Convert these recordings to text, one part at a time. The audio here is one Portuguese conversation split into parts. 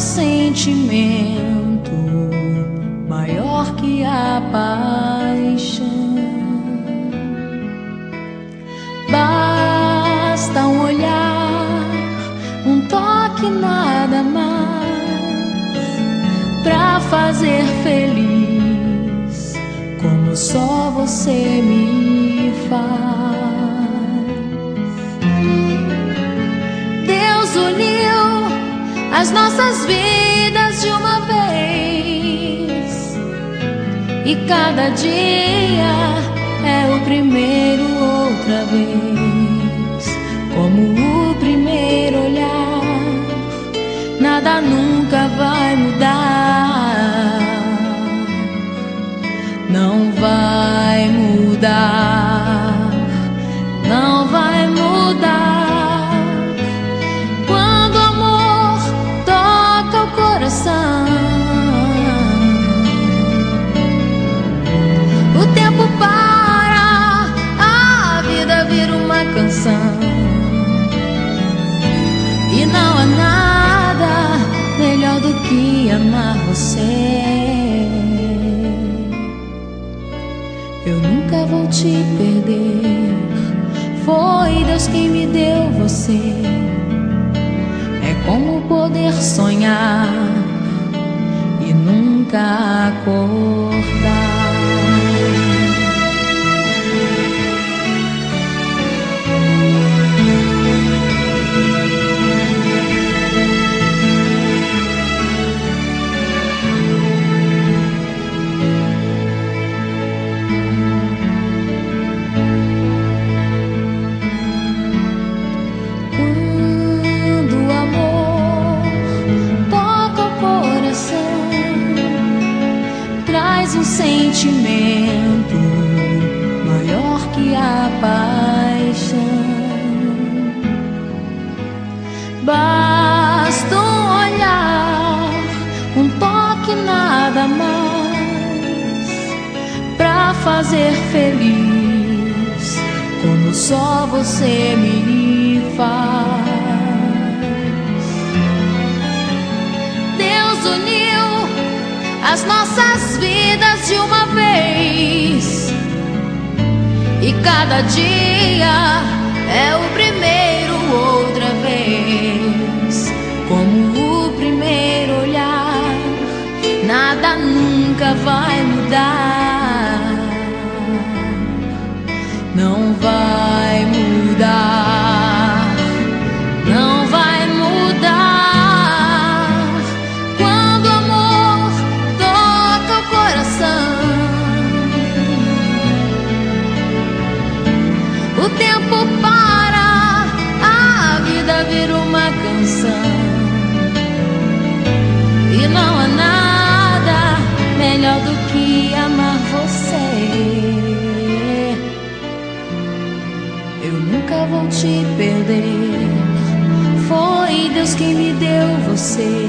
sentimento maior que a paixão. Basta um olhar, um toque, nada mais pra fazer feliz, como só você me faz. As nossas vidas de uma vez, e cada dia é o primeiro outra vez, como o primeiro olhar, nada nunca vai mudar, amar você. Eu nunca vou te perder. Foi Deus quem me deu você. É como poder sonhar e nunca acordar. Sentimento maior que a paixão. Basta um olhar, um toque, nada mais pra fazer feliz, como só você me faz. Deus uniu as nossas vidas de uma vez, e cada dia é o primeiro outra vez, como o primeiro olhar, nada nunca vai canção. E não há nada melhor do que amar você. Eu nunca vou te perder. Foi Deus quem me deu você.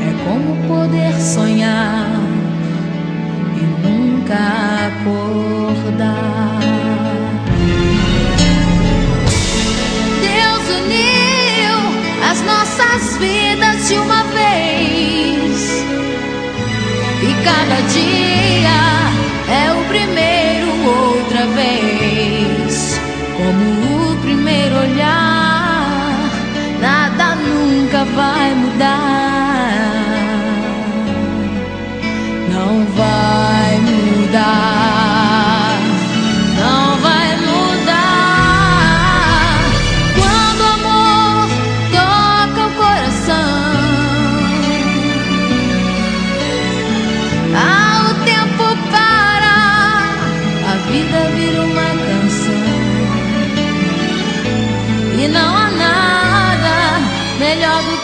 É como poder sonhar e nunca acordar. Dia é o primeiro outra vez. Como o primeiro olhar, nada nunca vai mudar.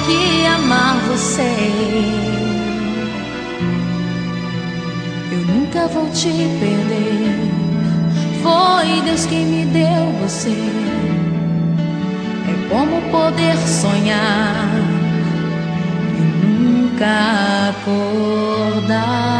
Que amar você. Eu nunca vou te perder. Foi Deus quem me deu você. É como poder sonhar e nunca acordar.